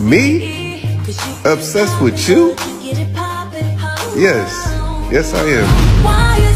Me? Obsessed with you? Yes. Yes, I am.